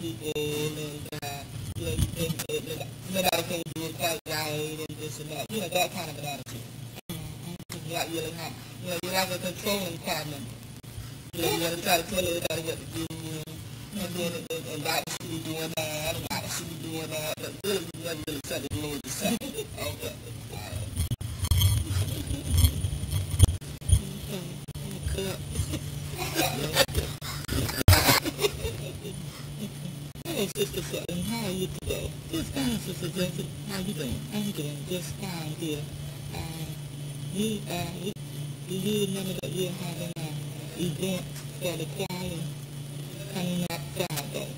and uh, you know, you think that that nobody can do it and this and that. You know, that kind of an attitude. You're not really not, you know, you're like a controlling partner. You know, you gotta try to tell everybody what to do and then and, and why should be doing that and why should be doing that. But really, you really to say. Okay. Sister Sutton, how are you today? Just fine, Sister Jessica. How you doing? I'm doing just fine, dear. Uh, you, uh, you, do you remember that you're having an event for the choir coming up Friday?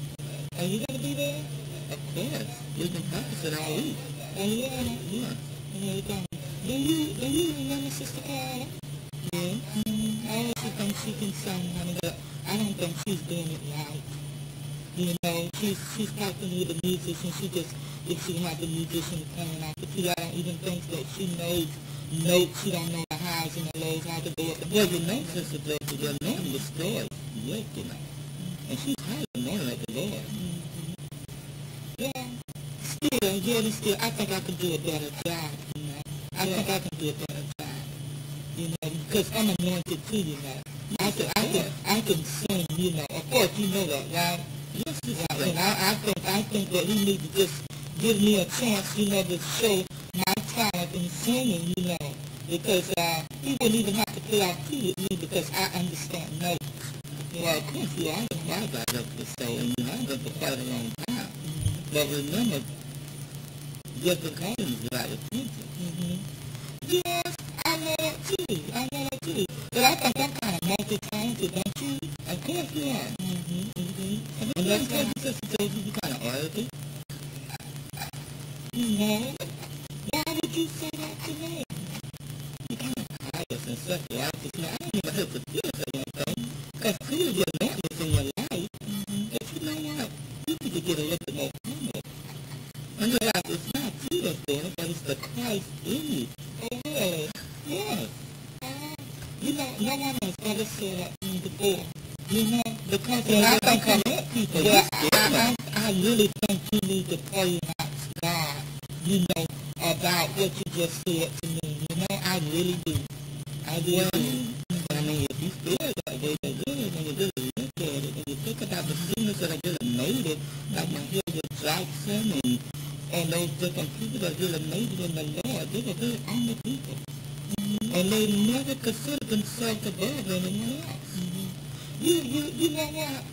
Are you going to be there? Of course. We've been practicing all week. Oh, yeah? Yeah. There you go. Do you, do you remember Sister Carla? Yeah. Mm, I also think she can sing, honey, but I don't think she's doing it right. You know, she's she's talking with the musician. She just if she had the musician playing out the key, I don't even think that she knows notes. She don't know the highs and the lows, how to do it. Well, you know, Sister Jessica, your name was story. Yes, you know. And she's highly known at the Lord. Yeah. Still, yeah, still, I think I could do a better job, you know. I think I can do a better job. You know, because I'm anointed too, you know. I can, I can, I can sing, you know. Of course, you know that, right? And I, I think, I think that he need to just give me a chance, you know, to show my talent in singing, you know. Because uh, he wouldn't even have to play out key with me because I understand notes. Well, of course, you choir guy up to say, and you been for quite a long time. But remember, different colors got attention. Mm-hmm. Yes, get a little more humble. And you're like, it's not you that's doing it, but it's the Christ in you. Oh, really? Yes. You know, no one has ever said that to me before. You know, because when I think I met people, yeah, I, I, I really think you need to pray and ask God, you know, about what you just said to me. You know, I really do. I really do. I mean, if you feel that way, then good, and you really look at it, and you think about the singers that have really made it, like Mahalia Jackson and, and those different people that really made it in the Lord, they were very honored people. Mm-hmm. And they never considered themselves above anyone else. Mm-hmm. You, you, you know what?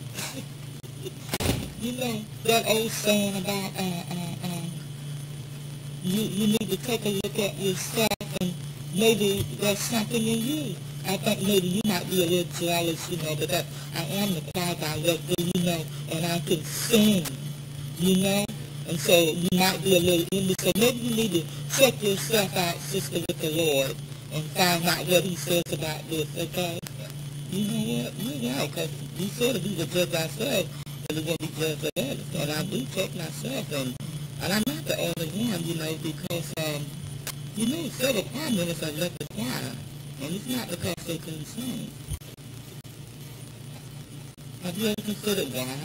you know that old saying about, uh, uh, uh, you, you need to take a look at yourself and maybe there's something in you. I think maybe you might be a little jealous, you know, because I am the choir director, you know, and I can sing, you know, and so you might be a little envious. So maybe you need to check yourself out, sister, with the Lord, and find out what He says about this, okay? You know what? You're right, because we sort of be the judge ourselves, and we're going to be judged for others. And I do check myself, and, and I'm not the only one, you know, because, um, you know, several choir members have left the choir, and it's not because they couldn't sing. Have you ever considered why?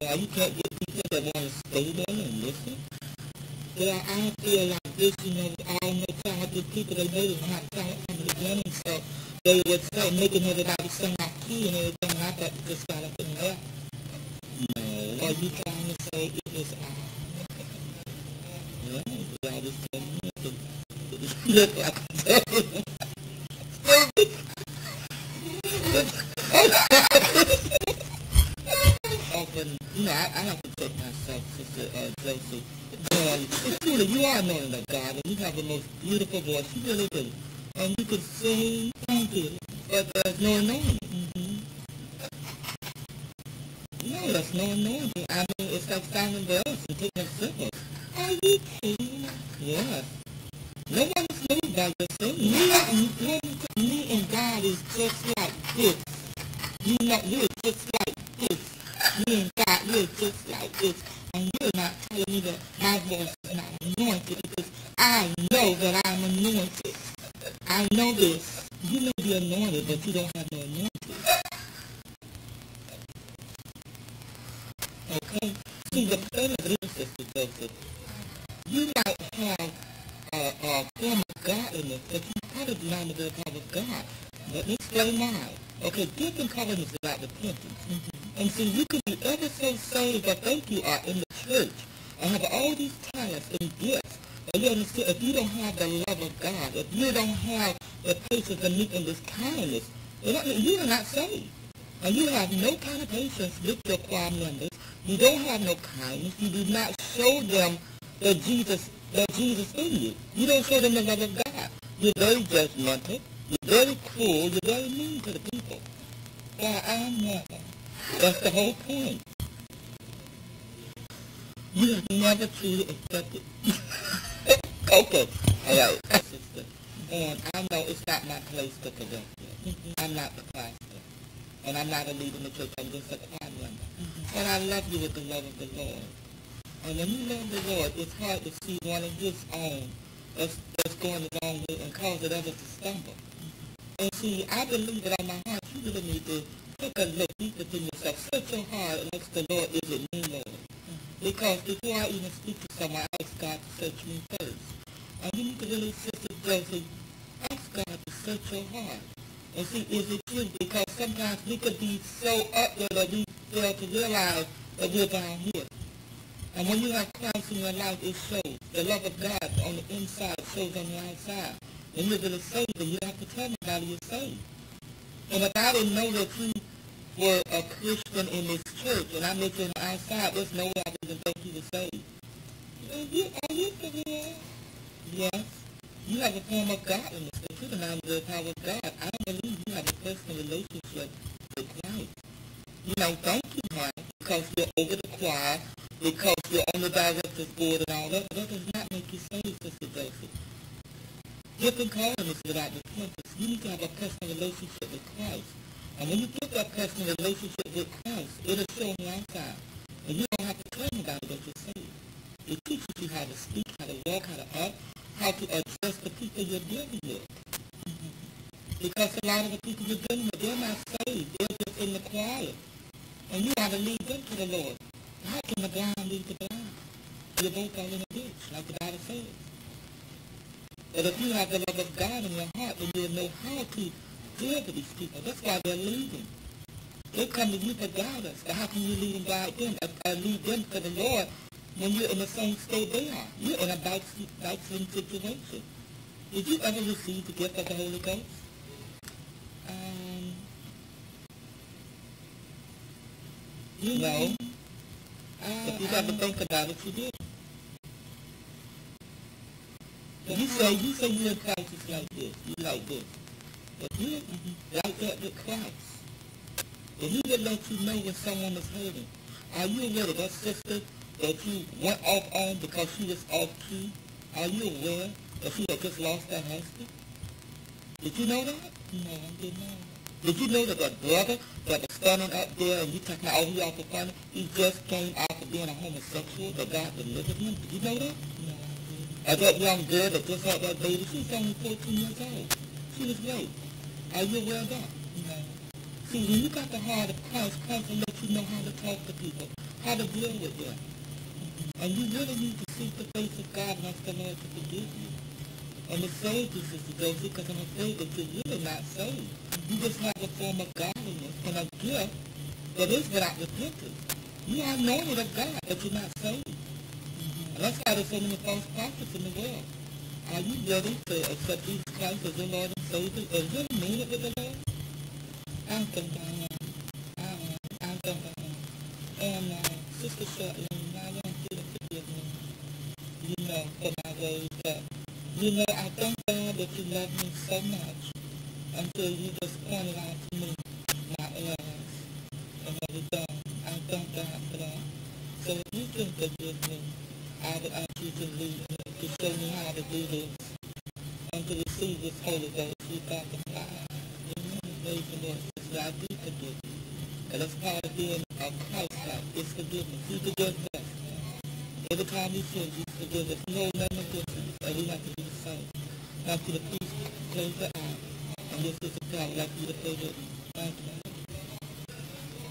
Why you can't get want to stay there and listen? Well, I feel like this, you know, all know talented people, they made it not talent from the beginning, so they would start making everybody sing like key and everything, and I thought just got up and left. No. Are you trying to say it was I? Well, I just to look like have the most beautiful voice. You really do. And you could sing, thank you, but there's no anointing. Mm-hmm. No, there's no anointing. I mean, it's like sounding bells and taking a sip. Are you kidding? Yes. No one is moved by your singing. Me, me, me and God is just like this. You know, you're just like this. Me and God, you're just like this. And you're not telling me that my voice is not anointed because I know that I'm anointed. I know this. You may be anointed, but you don't have no anointing. Okay? See, the point of this, Sister Joseph, you might have a, a form of godliness, but you probably deny the power of God. Let me explain why. Okay, and calling about repentance. Mm-hmm. And see, you can be ever so saved that think you are in the church and have all these talents and gifts. And you understand, if you don't have the love of God, if you don't have the patience and meekness, kindness, you are not saved. And you have no kind of patience with your choir members. You don't have no kindness. You do not show them that Jesus, that Jesus in you. You don't show them the love of God. You're very judgmental. You're very cruel. You're very mean to the people. God, I'm never. That's the whole point. You have never truly accepted. okay. Hello. And I know it's not my place to correct you. I'm not the pastor and I'm not a leader in the church, I'm just a choir member. And I love you with the love of the Lord. And when you love the Lord, it's hard to see one of his own that's, that's going the wrong way and causing others to stumble. And see, I believe that in my heart, you really need to take a look deep within yourself. Search your heart and ask the Lord, is it me, Lord? Because before I even speak to someone, I ask God to search me first. And need to really, Sister Josie, ask God to search your heart. And see, is it true? Because sometimes we could be so up there that we fail to realize that we're down here. And when you have Christ in your life, it shows. The love of God on the inside shows on the outside. When you're to save them, you have to tell everybody you're saved. And if I didn't know that you were a Christian in this church, and I met you on the outside, there's no way I even think you were saved. Are you, are you for real? Yes. You have a form of godliness. If you deny the power of God, I believe you have a personal relationship with Christ. You know, thank you, have because you're over the choir, because you're on the director's board and all that, that does not make you saved, Sister Joseph. Different calling is without repentance. You need to have a personal relationship with Christ. And when you get that personal relationship with Christ, it'll show the outside. And you don't have to tell anybody that you're saved. It teaches you how to speak, how to walk, how to act, how to you're dealing with. Because a lot of the people you're dealing with, they're not saved. They're just in the quiet. And you got to lead them to the Lord. How can the blind lead the blind? You're both all in a ditch, like the Bible says. But if you have the love of God in your heart, then you'll know how to deal with these people. That's why they're leaving. They come to you for guidance. How can you lead and guide them? Uh, lead them to the Lord when you're in the same state they are. You're in a backsliding situation. Did you ever receive the gift of the Holy Ghost? Um, you know. Uh, if you ever um, think about it, you did. You say you say you're in Christ like this, you like this. But you mm-hmm. like that with Christ. And he would let you know when someone is hurting. Are you aware that sister that you went off on because she was off key? Are you aware that she had just lost her husband? Did you know that? No, I didn't know. Did you know that that brother that was standing up there and you talking about, oh, he the funny, he just came out of being a homosexual, that God delivered him? Did you know that? No, I And that young girl that just had that baby, she's only 14 years old. She was raped. Are you aware of that? No. See, when you got the heart of Christ, Christ will let you know how to talk to people, how to deal with them. And you really need to seek the face of God and ask Lord to forgive you. And to save you, Sister Josie, because I'm afraid that you're really not saved. You just have a form of godliness and a gift that is without repentance. You have knowledge of God, but you're not saved. And that's why there's so many false prophets in the world. Are you ready to accept Jesus Christ as your Lord and Savior and really mean it with the Lord? I think I am. I am. I think I am. And uh, Sister Shirley, You know, I thank God that you love me so much until you just pointed out to me my errors and done. I thank God for that. So if you can forgive me, I would ask you to lead me, to show me how to do this, and to receive this Holy Ghost you got to fire. Amen. Praise the Lord. So I do forgive you. And that's part of being a Christ-like. It's forgiveness. You forgive us. Every time you sin, you forgive us. No, nothing different. And we have to do the same. To the peace, the eye. And this is the God, you to with. Thank.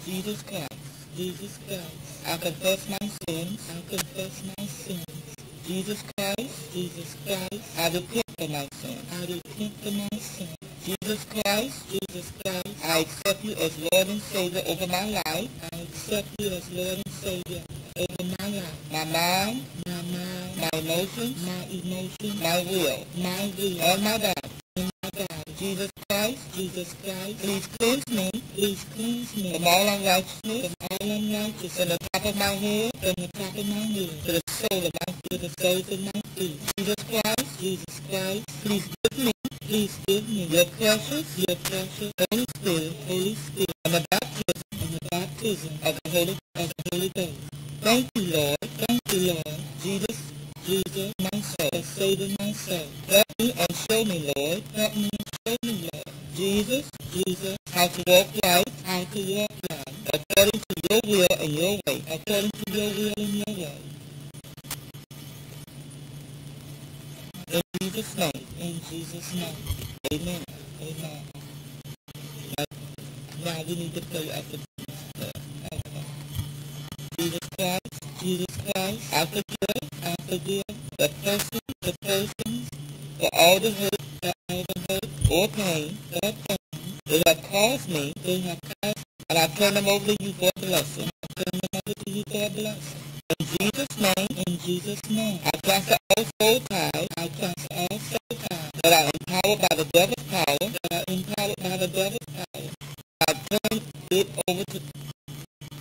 Jesus Christ Jesus Christ. I confess my sins. I confess my sins. Jesus Christ, Jesus Christ, I repent for my sin. I repent for my sin. Jesus Christ, Jesus Christ, I accept you as Lord and Savior over my life. I accept you as Lord and Savior over my life. My mind, my mind, my emotions, my will, my will, and my body. And my body. Jesus Christ, Jesus Christ, please cleanse me, please cleanse me from all unrighteousness, from all unrighteousness, from the top of my head, from the top of my head, to the sole of my feet, to the soles of my feet. Jesus Christ, Jesus Christ, please give me, please give me your precious, your precious to walk right, how to walk right, according to your will and your way, according to your will and your way. In Jesus' name, in Jesus' name. Amen. Amen. Now, we need to pray after. Jesus Christ, Jesus Christ, I forgive, I forgive the person, the persons, for all the hurt, for all the hurt or pain, have caused me, and I turn them over to you for a blessing. I turn them over to you for a blessing. In Jesus' name, in Jesus' name, I cancel all soul ties, I cancel all soul ties that are empowered by the devil's power, that are empowered by the devil's power. I turn it over to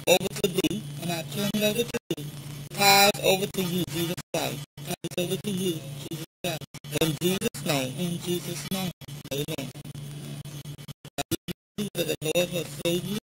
over to thee, and I turn it over to thee. Ties over to you, Jesus Christ. Ties over to you, Jesus Christ. In Jesus' name, in Jesus' name. ese seguir